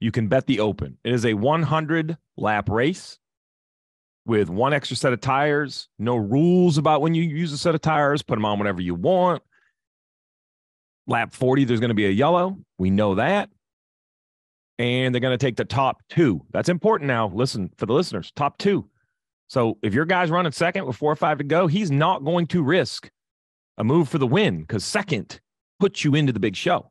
you can bet the open. It is a 100 lap race with one extra set of tires, no rules about when you use a set of tires, put them on whenever you want. Lap 40, there's going to be a yellow. We know that. And they're going to take the top two. That's important now. Listen for the listeners top two. So if your guy's running second with four or five to go, he's not going to risk a move for the win because second puts you into the big show.